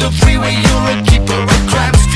the freeway, you're a keeper of crabs.